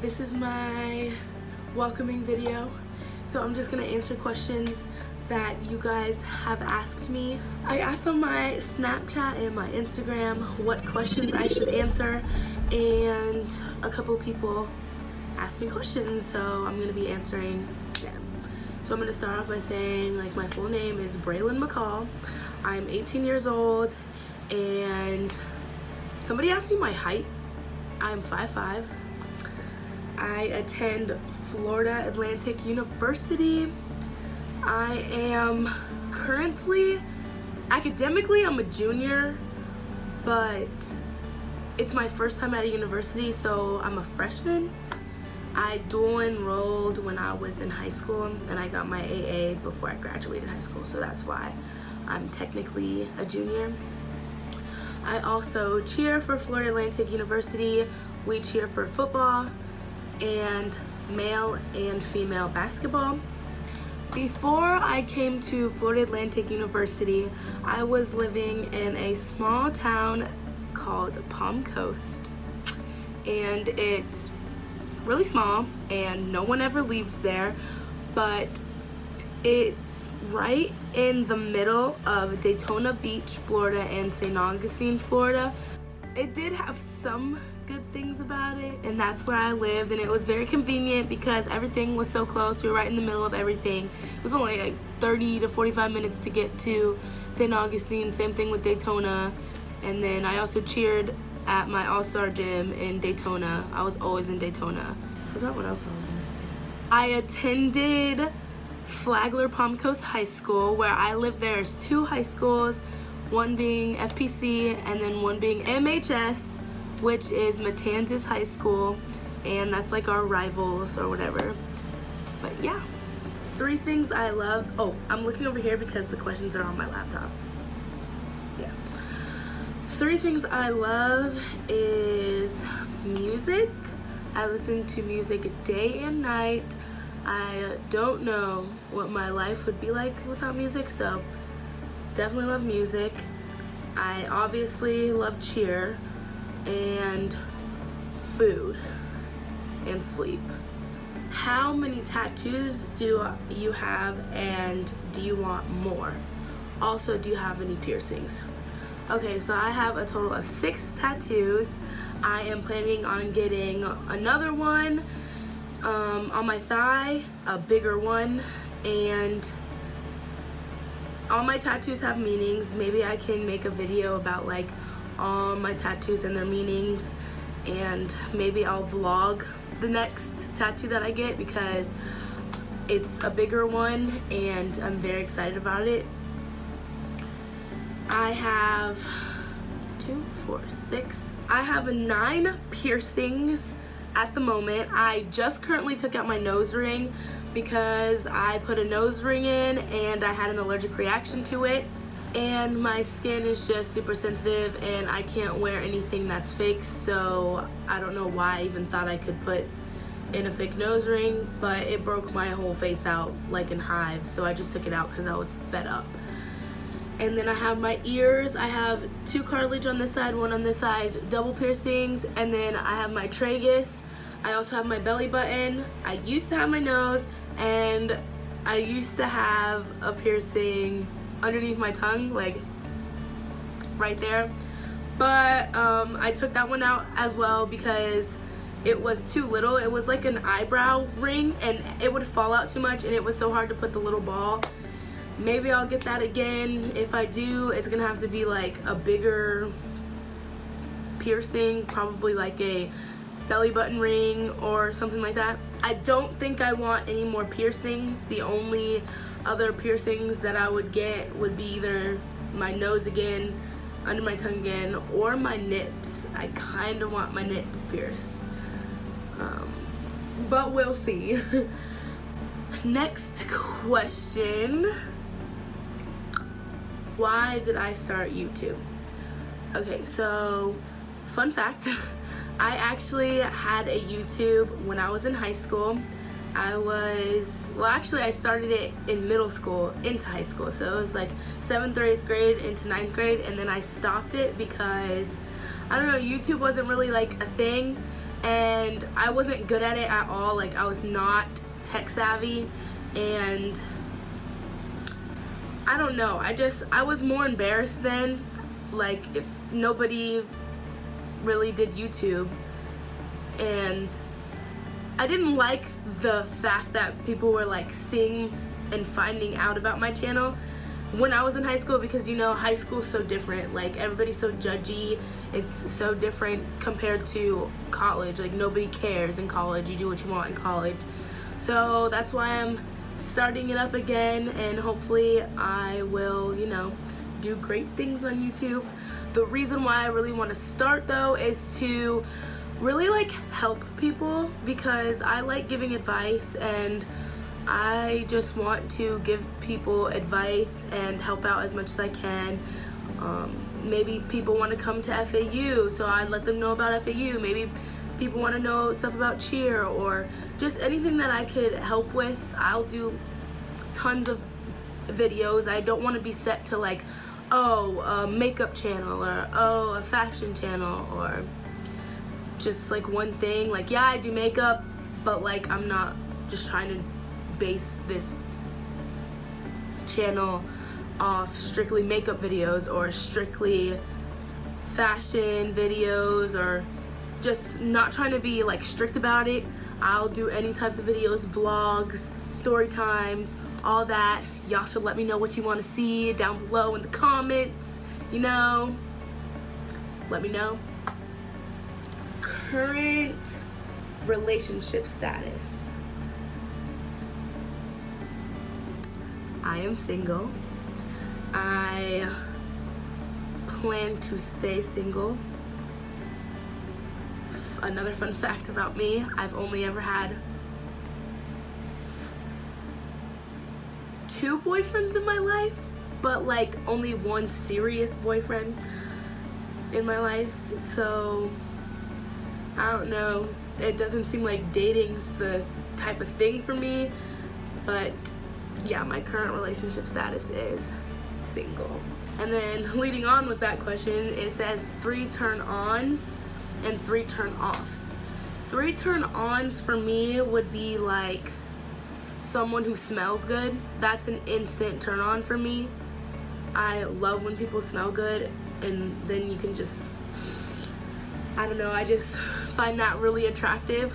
this is my welcoming video. So I'm just gonna answer questions that you guys have asked me. I asked on my Snapchat and my Instagram what questions I should answer and a couple people asked me questions so I'm gonna be answering them. So I'm gonna start off by saying like my full name is Braylon McCall. I'm 18 years old and somebody asked me my height. I'm 5'5". I attend Florida Atlantic University. I am currently, academically, I'm a junior, but it's my first time at a university, so I'm a freshman. I dual enrolled when I was in high school and I got my AA before I graduated high school, so that's why I'm technically a junior. I also cheer for Florida Atlantic University. We cheer for football and male and female basketball. Before I came to Florida Atlantic University, I was living in a small town called Palm Coast. And it's really small and no one ever leaves there, but it's right in the middle of Daytona Beach, Florida and St. Augustine, Florida. It did have some good things about it and that's where I lived and it was very convenient because everything was so close we were right in the middle of everything it was only like 30 to 45 minutes to get to St. Augustine same thing with Daytona and then I also cheered at my all-star gym in Daytona I was always in Daytona I forgot what else I was gonna say I attended Flagler Palm Coast High School where I live there's two high schools one being FPC and then one being MHS which is Matanzas High School, and that's like our rivals or whatever. But yeah. Three things I love. Oh, I'm looking over here because the questions are on my laptop. Yeah. Three things I love is music. I listen to music day and night. I don't know what my life would be like without music, so definitely love music. I obviously love cheer and food and sleep. How many tattoos do you have and do you want more? Also, do you have any piercings? Okay, so I have a total of six tattoos. I am planning on getting another one um, on my thigh, a bigger one, and all my tattoos have meanings. Maybe I can make a video about like all my tattoos and their meanings and maybe I'll vlog the next tattoo that I get because it's a bigger one and I'm very excited about it. I have two, four, six. I have nine piercings at the moment. I just currently took out my nose ring because I put a nose ring in and I had an allergic reaction to it and my skin is just super sensitive and I can't wear anything that's fake so I don't know why I even thought I could put in a fake nose ring but it broke my whole face out like in hives so I just took it out because I was fed up and then I have my ears I have two cartilage on this side one on this side double piercings and then I have my tragus I also have my belly button I used to have my nose and I used to have a piercing underneath my tongue, like right there. But um, I took that one out as well because it was too little. It was like an eyebrow ring and it would fall out too much and it was so hard to put the little ball. Maybe I'll get that again. If I do, it's gonna have to be like a bigger piercing, probably like a belly button ring or something like that. I don't think I want any more piercings. The only other piercings that I would get would be either my nose again, under my tongue again, or my nips. I kind of want my nips pierced. Um, but we'll see. Next question. Why did I start YouTube? Okay, so fun fact. I actually had a YouTube when I was in high school. I was, well actually I started it in middle school into high school. So it was like 7th or 8th grade into ninth grade and then I stopped it because, I don't know, YouTube wasn't really like a thing and I wasn't good at it at all. Like I was not tech savvy and I don't know. I just I was more embarrassed then like if nobody really did YouTube. And I didn't like the fact that people were like seeing and finding out about my channel when I was in high school because you know high school's so different. Like everybody's so judgy. It's so different compared to college. Like nobody cares in college. You do what you want in college. So that's why I'm starting it up again and hopefully I will you know do great things on YouTube the reason why I really want to start though is to really like help people because I like giving advice and I just want to give people advice and help out as much as I can. Um, maybe people want to come to FAU, so I let them know about FAU. Maybe people want to know stuff about cheer or just anything that I could help with. I'll do tons of videos. I don't want to be set to like, oh, a makeup channel or oh, a fashion channel or just like one thing. Like, yeah, I do makeup, but like I'm not just trying to base this channel off strictly makeup videos or strictly fashion videos or just not trying to be like strict about it. I'll do any types of videos, vlogs, story times, all that. Y'all should let me know what you want to see down below in the comments, you know. Let me know. Current relationship status. I am single. I plan to stay single. Another fun fact about me, I've only ever had two boyfriends in my life, but like only one serious boyfriend in my life. So I don't know. It doesn't seem like dating's the type of thing for me, but yeah, my current relationship status is single. And then leading on with that question, it says three turn ons and three turn offs. Three turn ons for me would be like someone who smells good. That's an instant turn on for me. I love when people smell good and then you can just, I don't know, I just find that really attractive.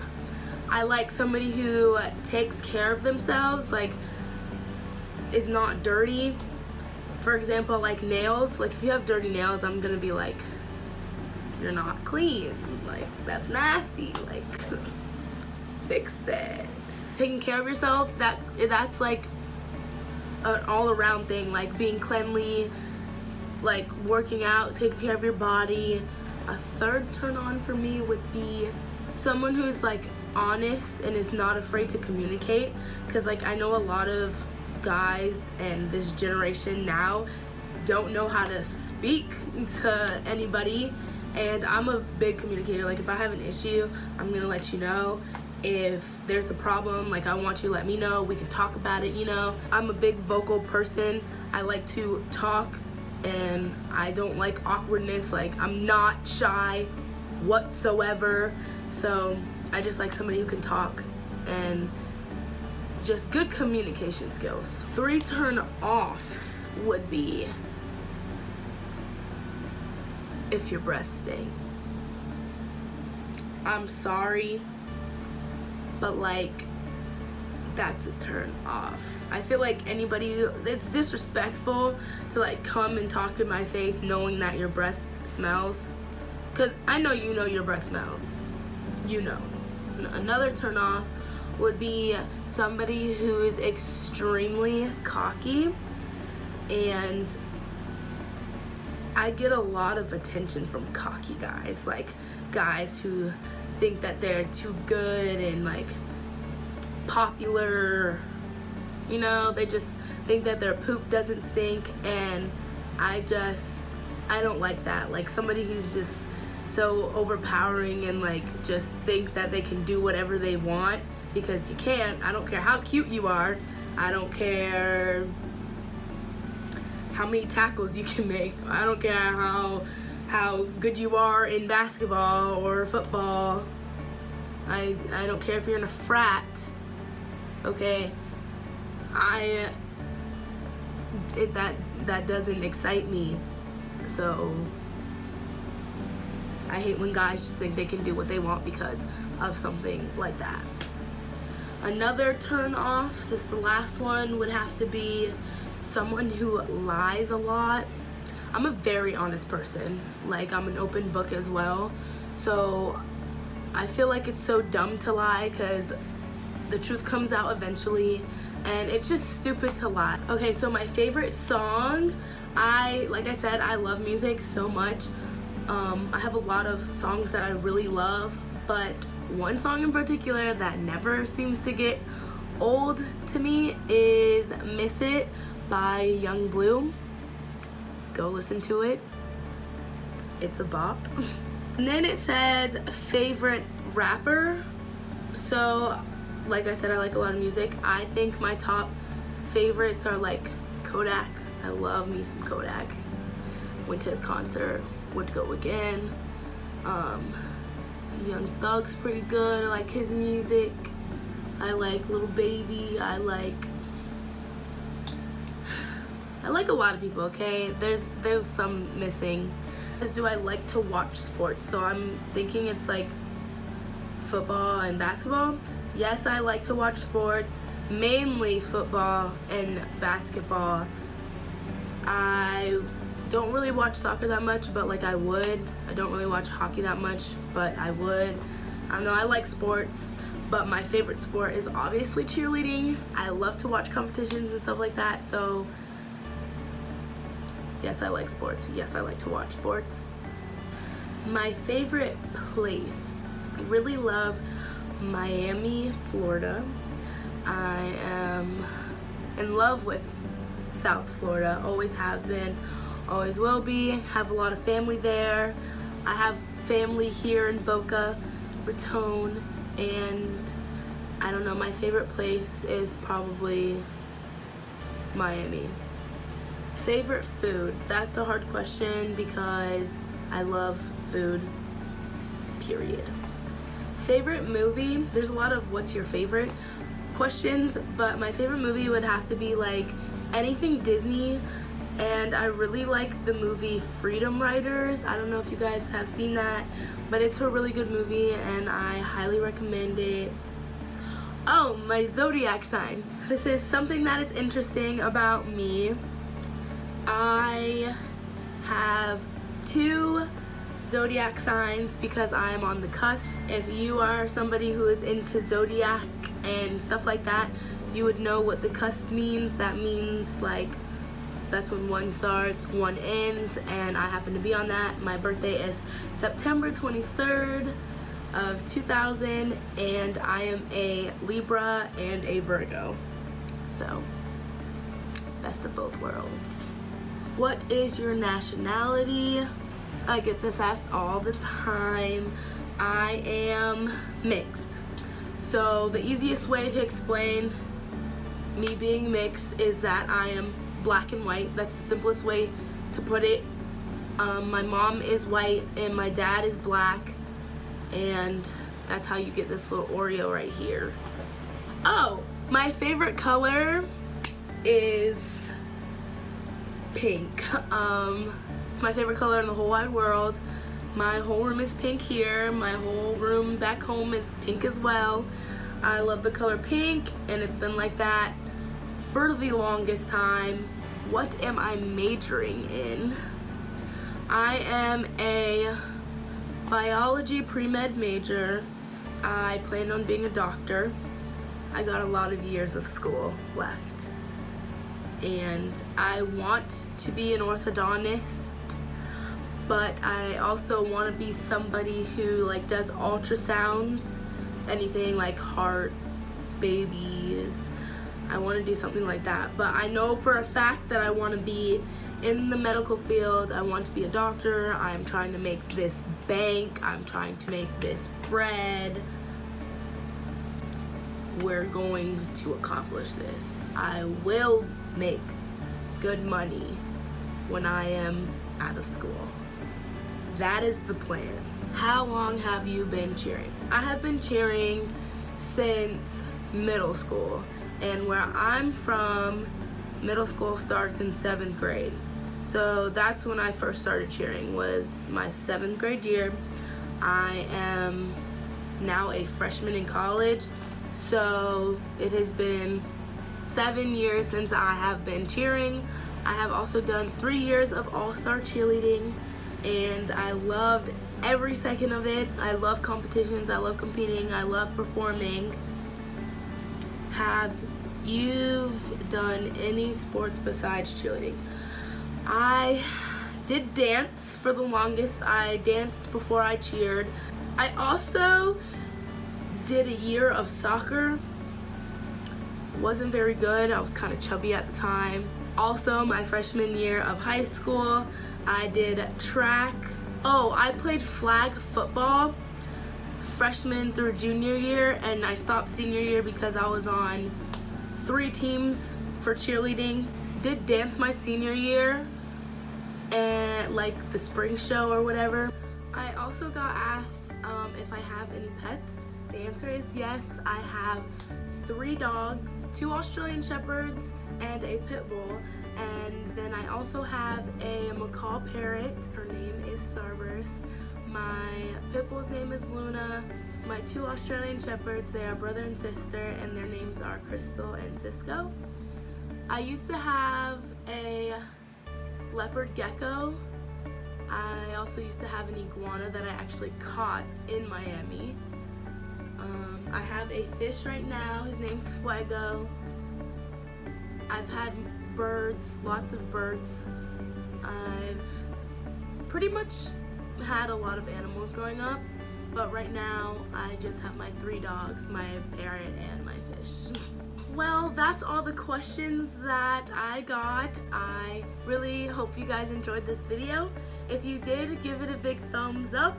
I like somebody who takes care of themselves, like is not dirty. For example, like nails, like if you have dirty nails, I'm gonna be like, you're not clean. Like, that's nasty. Like, fix it. Taking care of yourself, that that's like an all around thing, like being cleanly, like working out, taking care of your body. A third turn on for me would be someone who's like honest and is not afraid to communicate because like I know a lot of guys and this generation now don't know how to speak to anybody and I'm a big communicator. Like if I have an issue I'm gonna let you know. If there's a problem like I want you to let me know. We can talk about it you know. I'm a big vocal person. I like to talk and I don't like awkwardness. Like I'm not shy whatsoever. So I just like somebody who can talk and just good communication skills. Three turn offs would be if your breath stink. I'm sorry, but like that's a turn off. I feel like anybody, it's disrespectful to like come and talk in my face knowing that your breath smells. Cause I know you know your breath smells. You know. Another turn off would be somebody who is extremely cocky and I get a lot of attention from cocky guys, like guys who think that they're too good and like popular. You know, they just think that their poop doesn't stink and I just I don't like that. Like somebody who's just so overpowering and like just think that they can do whatever they want because you can't. I don't care how cute you are. I don't care how many tackles you can make. I don't care how how good you are in basketball or football. I, I don't care if you're in a frat, okay? I, it, that, that doesn't excite me, so I hate when guys just think they can do what they want because of something like that. Another turn off, this the last one would have to be someone who lies a lot. I'm a very honest person. Like I'm an open book as well. So I feel like it's so dumb to lie because the truth comes out eventually and it's just stupid to lie. Okay, so my favorite song, I, like I said, I love music so much. Um, I have a lot of songs that I really love, but one song in particular that never seems to get old to me is Miss It by Young Blue. Go listen to it. It's a bop. and then it says favorite rapper. So, like I said, I like a lot of music. I think my top favorites are like Kodak. I love me some Kodak. Went to his concert would go again. Um, Young Thug's pretty good. I like his music. I like Lil Baby. I like I like a lot of people, okay? There's there's some missing. As do I like to watch sports? So I'm thinking it's like football and basketball. Yes, I like to watch sports, mainly football and basketball. I don't really watch soccer that much, but like I would. I don't really watch hockey that much, but I would. I don't know, I like sports, but my favorite sport is obviously cheerleading. I love to watch competitions and stuff like that, so yes, I like sports. Yes, I like to watch sports. My favorite place, really love Miami, Florida. I am in love with South Florida, always have been, always will be. Have a lot of family there. I have family here in Boca Raton and I don't know, my favorite place is probably Miami. Favorite food? That's a hard question because I love food, period. Favorite movie? There's a lot of what's your favorite questions, but my favorite movie would have to be like anything Disney and I really like the movie Freedom Writers. I don't know if you guys have seen that, but it's a really good movie and I highly recommend it. Oh, my zodiac sign. This is something that is interesting about me. I have two zodiac signs because I am on the cusp. If you are somebody who is into zodiac and stuff like that, you would know what the cusp means. That means like that's when one starts, one ends, and I happen to be on that. My birthday is September 23rd of 2000, and I am a Libra and a Virgo. So, best of both worlds. What is your nationality? I get this asked all the time. I am mixed. So the easiest way to explain me being mixed is that I am black and white. That's the simplest way to put it. Um, my mom is white and my dad is black and that's how you get this little Oreo right here. Oh, my favorite color is pink. Um, it's my favorite color in the whole wide world. My whole room is pink here. My whole room back home is pink as well. I love the color pink and it's been like that for the longest time what am I majoring in? I am a biology pre-med major. I plan on being a doctor. I got a lot of years of school left. And I want to be an orthodontist, but I also want to be somebody who like does ultrasounds, anything like heart, babies, I want to do something like that. But I know for a fact that I want to be in the medical field. I want to be a doctor. I'm trying to make this bank. I'm trying to make this bread. We're going to accomplish this. I will make good money when I am out of school. That is the plan. how long have you been cheering? I have been cheering since middle school and where I'm from middle school starts in seventh grade so that's when I first started cheering was my seventh grade year I am now a freshman in college so it has been seven years since I have been cheering I have also done three years of all-star cheerleading and I loved every second of it I love competitions I love competing I love performing have you've done any sports besides cheerleading? I did dance for the longest. I danced before I cheered. I also did a year of soccer. Wasn't very good. I was kind of chubby at the time. Also, my freshman year of high school, I did track. Oh, I played flag football freshman through junior year and I stopped senior year because I was on three teams for cheerleading. Did dance my senior year and like the spring show or whatever. I also got asked um, if I have any pets. The answer is yes. I have three dogs, two Australian Shepherds, and a pit bull. And then I also have a macaw parrot. Her name is Starburst. My pit bull's name is Luna. My two Australian Shepherds, they are brother and sister, and their names are Crystal and Cisco. I used to have a leopard gecko. I also used to have an iguana that I actually caught in Miami. Um, I have a fish right now. His name's Fuego. I've had birds, lots of birds. I've pretty much had a lot of animals growing up, but right now I just have my three dogs, my parrot and my fish. well, that's all the questions that I got. I really hope you guys enjoyed this video. If you did, give it a big thumbs up.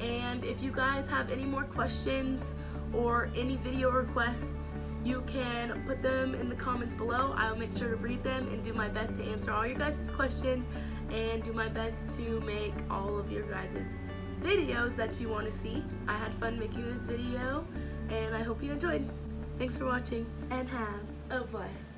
And if you guys have any more questions or any video requests, you can put them in the comments below. I'll make sure to read them and do my best to answer all your guys' questions and do my best to make all of your guys' videos that you want to see. I had fun making this video and I hope you enjoyed. Thanks for watching and have a blessed